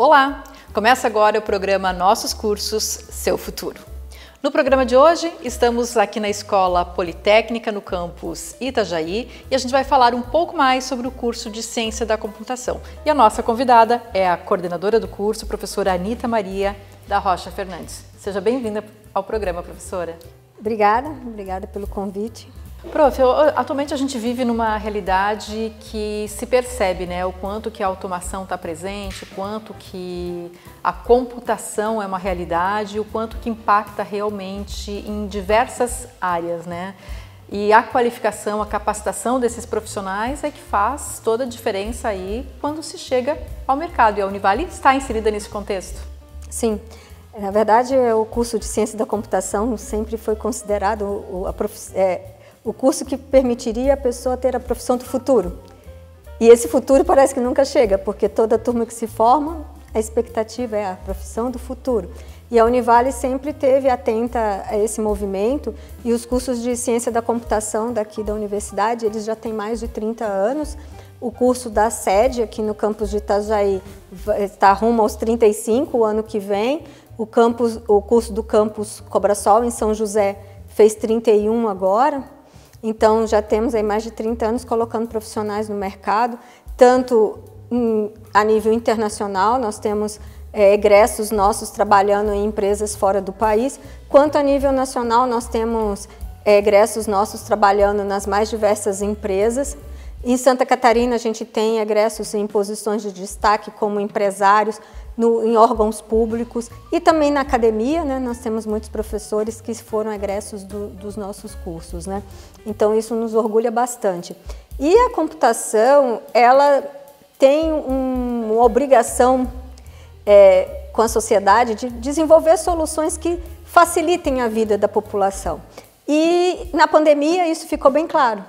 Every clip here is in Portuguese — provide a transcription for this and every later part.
Olá! Começa agora o programa Nossos Cursos, Seu Futuro. No programa de hoje, estamos aqui na Escola Politécnica, no campus Itajaí, e a gente vai falar um pouco mais sobre o curso de Ciência da Computação. E a nossa convidada é a coordenadora do curso, professora Anita Maria da Rocha Fernandes. Seja bem-vinda ao programa, professora. Obrigada, obrigada pelo convite. Prof, atualmente a gente vive numa realidade que se percebe, né, o quanto que a automação está presente, o quanto que a computação é uma realidade, o quanto que impacta realmente em diversas áreas, né? E a qualificação, a capacitação desses profissionais é que faz toda a diferença aí quando se chega ao mercado. E a Univale está inserida nesse contexto? Sim. Na verdade, o curso de Ciência da Computação sempre foi considerado a prof... é, o curso que permitiria a pessoa ter a profissão do futuro. E esse futuro parece que nunca chega, porque toda turma que se forma, a expectativa é a profissão do futuro. E a Univale sempre teve atenta a esse movimento e os cursos de ciência da computação daqui da universidade, eles já têm mais de 30 anos. O curso da sede aqui no campus de Itajaí está rumo aos 35 o ano que vem. O, campus, o curso do campus Cobrasol em São José fez 31 agora. Então, já temos aí mais de 30 anos colocando profissionais no mercado, tanto em, a nível internacional, nós temos é, egressos nossos trabalhando em empresas fora do país, quanto a nível nacional, nós temos é, egressos nossos trabalhando nas mais diversas empresas. Em Santa Catarina, a gente tem egressos em posições de destaque como empresários, no, em órgãos públicos e também na academia, né? Nós temos muitos professores que foram egressos do, dos nossos cursos, né? Então isso nos orgulha bastante. E a computação, ela tem um, uma obrigação é, com a sociedade de desenvolver soluções que facilitem a vida da população. E na pandemia isso ficou bem claro.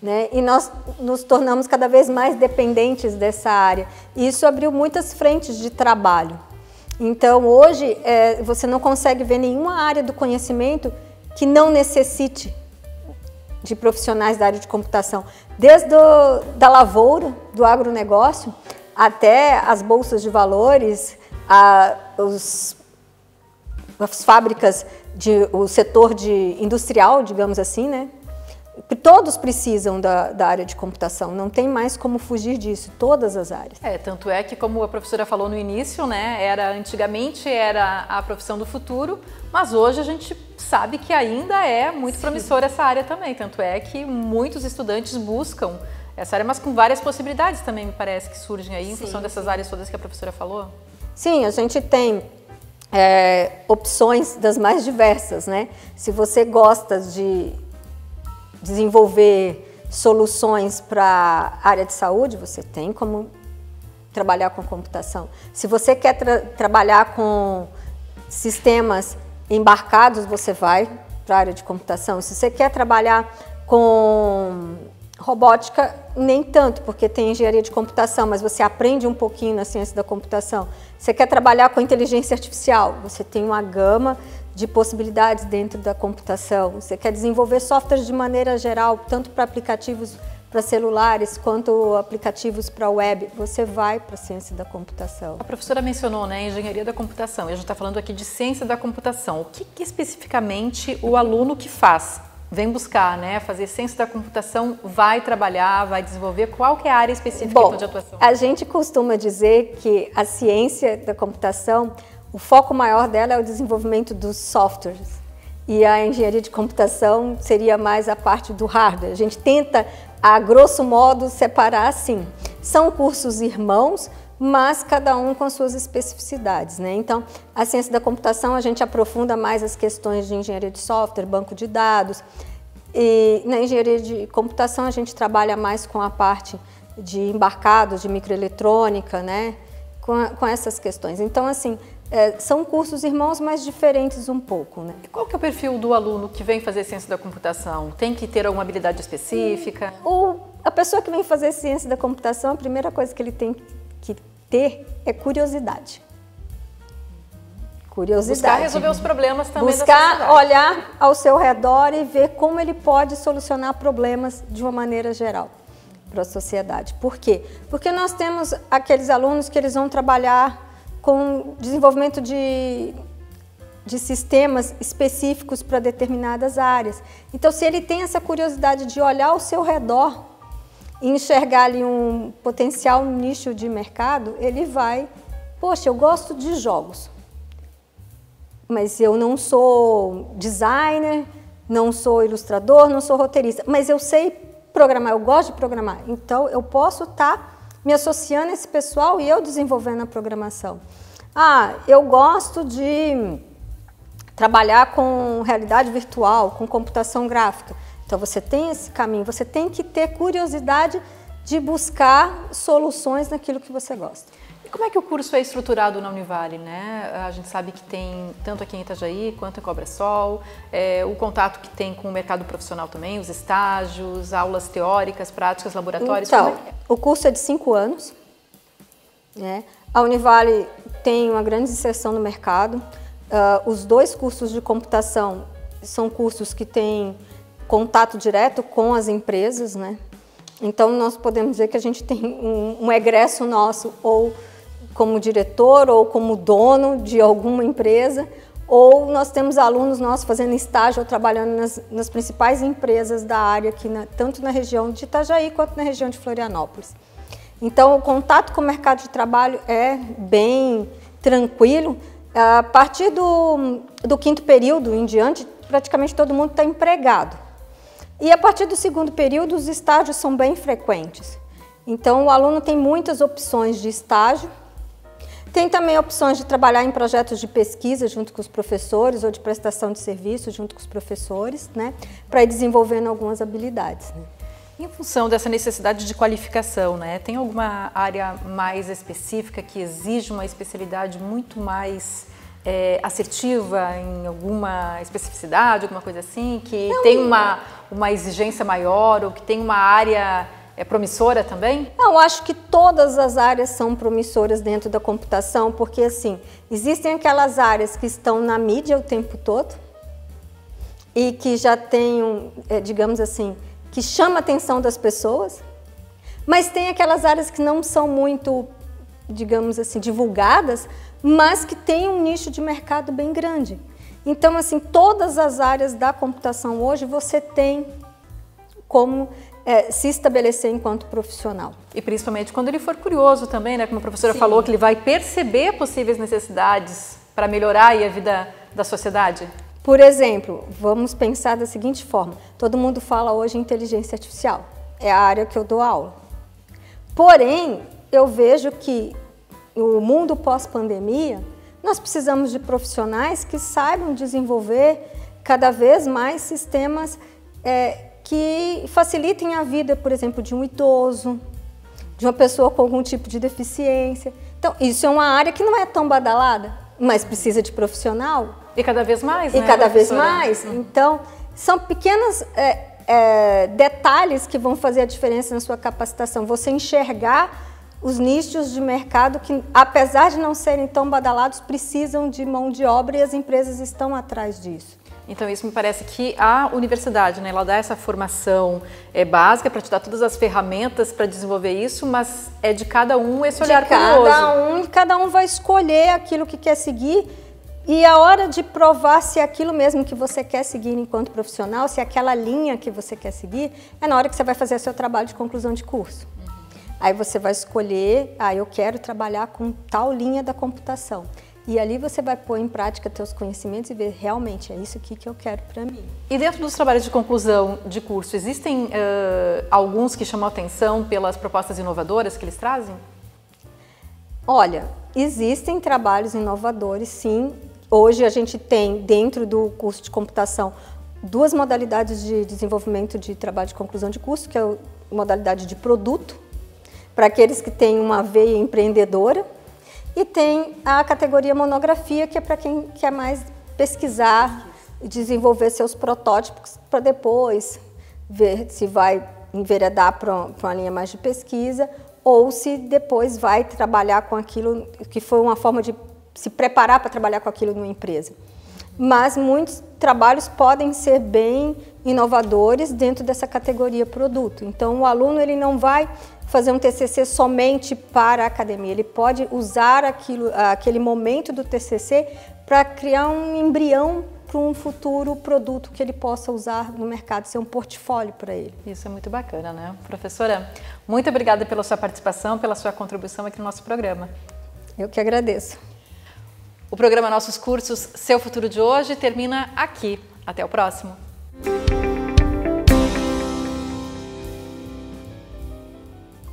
Né? E nós nos tornamos cada vez mais dependentes dessa área. E isso abriu muitas frentes de trabalho. Então, hoje, é, você não consegue ver nenhuma área do conhecimento que não necessite de profissionais da área de computação, desde do, da lavoura, do agronegócio, até as bolsas de valores, a, os, as fábricas, de, o setor de industrial, digamos assim, né? Todos precisam da, da, área de computação, não tem mais como fugir disso, todas as áreas. É, tanto é que, como a professora falou no início, né, era antigamente era a profissão do futuro, mas hoje a gente sabe que ainda é muito promissora essa área também. Tanto é que muitos estudantes buscam essa área, mas com várias possibilidades também, me parece, que surgem aí em sim, função dessas sim. áreas todas que a professora falou. Sim, a gente tem é, opções das mais diversas, né? Se você gosta de desenvolver soluções para a área de saúde, você tem como trabalhar com computação. Se você quer tra trabalhar com sistemas embarcados, você vai para a área de computação. Se você quer trabalhar com robótica, nem tanto, porque tem engenharia de computação, mas você aprende um pouquinho na ciência da computação. Você quer trabalhar com inteligência artificial, você tem uma gama de possibilidades dentro da computação. Você quer desenvolver softwares de maneira geral, tanto para aplicativos para celulares quanto aplicativos para web, você vai para a ciência da computação. A professora mencionou, né, engenharia da computação, e a gente está falando aqui de ciência da computação. O que, que especificamente o aluno que faz vem buscar, né, fazer ciência da computação, vai trabalhar, vai desenvolver? Qual que é a área específica Bom, de atuação? A gente costuma dizer que a ciência da computação o foco maior dela é o desenvolvimento dos softwares. E a engenharia de computação seria mais a parte do hardware. A gente tenta, a grosso modo, separar assim. São cursos irmãos, mas cada um com suas especificidades. Né? Então, a ciência da computação, a gente aprofunda mais as questões de engenharia de software, banco de dados. E na engenharia de computação, a gente trabalha mais com a parte de embarcados, de microeletrônica, né? Com, a, com essas questões. Então, assim, é, são cursos irmãos, mas diferentes um pouco. Né? E qual que é o perfil do aluno que vem fazer ciência da computação? Tem que ter alguma habilidade específica? O, a pessoa que vem fazer ciência da computação, a primeira coisa que ele tem que ter é curiosidade. Curiosidade. Buscar resolver os problemas também Buscar olhar ao seu redor e ver como ele pode solucionar problemas de uma maneira geral. Para a sociedade. Por quê? Porque nós temos aqueles alunos que eles vão trabalhar com desenvolvimento de, de sistemas específicos para determinadas áreas. Então, se ele tem essa curiosidade de olhar ao seu redor e enxergar ali um potencial nicho de mercado, ele vai, poxa, eu gosto de jogos, mas eu não sou designer, não sou ilustrador, não sou roteirista, mas eu sei programar, eu gosto de programar. Então eu posso estar tá me associando a esse pessoal e eu desenvolvendo a programação. Ah, eu gosto de trabalhar com realidade virtual, com computação gráfica. Então você tem esse caminho, você tem que ter curiosidade de buscar soluções naquilo que você gosta. E como é que o curso é estruturado na Univale? Né? A gente sabe que tem, tanto aqui em Itajaí quanto em Cobra Sol, é, o contato que tem com o mercado profissional também, os estágios, aulas teóricas, práticas, laboratórios. Então, é? o curso é de cinco anos. Né? A Univale tem uma grande inserção no mercado. Uh, os dois cursos de computação são cursos que têm contato direto com as empresas, né? Então, nós podemos dizer que a gente tem um, um egresso nosso, ou como diretor, ou como dono de alguma empresa, ou nós temos alunos nossos fazendo estágio ou trabalhando nas, nas principais empresas da área, aqui na, tanto na região de Itajaí quanto na região de Florianópolis. Então, o contato com o mercado de trabalho é bem tranquilo. A partir do, do quinto período em diante, praticamente todo mundo está empregado. E a partir do segundo período, os estágios são bem frequentes. Então, o aluno tem muitas opções de estágio. Tem também opções de trabalhar em projetos de pesquisa junto com os professores ou de prestação de serviço junto com os professores, né, para ir desenvolvendo algumas habilidades. Né. Em função dessa necessidade de qualificação, né, tem alguma área mais específica que exige uma especialidade muito mais é, assertiva em alguma especificidade, alguma coisa assim, que Não, tem uma, uma exigência maior ou que tem uma área é promissora também? Não, acho que todas as áreas são promissoras dentro da computação, porque assim, existem aquelas áreas que estão na mídia o tempo todo e que já têm, é, digamos assim, que chama a atenção das pessoas, mas tem aquelas áreas que não são muito, digamos assim, divulgadas, mas que tem um nicho de mercado bem grande. Então, assim, todas as áreas da computação hoje você tem como é, se estabelecer enquanto profissional. E principalmente quando ele for curioso também, né? Como a professora Sim. falou, que ele vai perceber possíveis necessidades para melhorar a vida da sociedade. Por exemplo, vamos pensar da seguinte forma: todo mundo fala hoje em inteligência artificial, é a área que eu dou aula. Porém, eu vejo que o mundo pós-pandemia, nós precisamos de profissionais que saibam desenvolver cada vez mais sistemas é, que facilitem a vida, por exemplo, de um idoso, de uma pessoa com algum tipo de deficiência. Então, isso é uma área que não é tão badalada, mas precisa de profissional. E cada vez mais, E né, cada vez mais. Hum. Então, são pequenos é, é, detalhes que vão fazer a diferença na sua capacitação. Você enxergar os nichos de mercado que, apesar de não serem tão badalados, precisam de mão de obra e as empresas estão atrás disso. Então isso me parece que a universidade, né, ela dá essa formação é, básica para te dar todas as ferramentas para desenvolver isso, mas é de cada um esse olhar de cada curioso. um, cada um vai escolher aquilo que quer seguir e a hora de provar se é aquilo mesmo que você quer seguir enquanto profissional, se é aquela linha que você quer seguir, é na hora que você vai fazer seu trabalho de conclusão de curso. Aí você vai escolher, ah, eu quero trabalhar com tal linha da computação. E ali você vai pôr em prática seus conhecimentos e ver realmente é isso aqui que eu quero para mim. E dentro dos trabalhos de conclusão de curso, existem uh, alguns que chamam atenção pelas propostas inovadoras que eles trazem? Olha, existem trabalhos inovadores, sim. Hoje a gente tem dentro do curso de computação duas modalidades de desenvolvimento de trabalho de conclusão de curso, que é a modalidade de produto para aqueles que têm uma veia empreendedora, e tem a categoria monografia, que é para quem quer mais pesquisar e desenvolver seus protótipos para depois ver se vai enveredar para uma linha mais de pesquisa ou se depois vai trabalhar com aquilo que foi uma forma de se preparar para trabalhar com aquilo numa empresa. Mas muitos trabalhos podem ser bem inovadores dentro dessa categoria produto. Então, o aluno ele não vai fazer um TCC somente para a academia, ele pode usar aquilo, aquele momento do TCC para criar um embrião para um futuro produto que ele possa usar no mercado, ser um portfólio para ele. Isso é muito bacana, né? Professora, muito obrigada pela sua participação, pela sua contribuição aqui no nosso programa. Eu que agradeço. O programa Nossos Cursos Seu Futuro de hoje termina aqui. Até o próximo.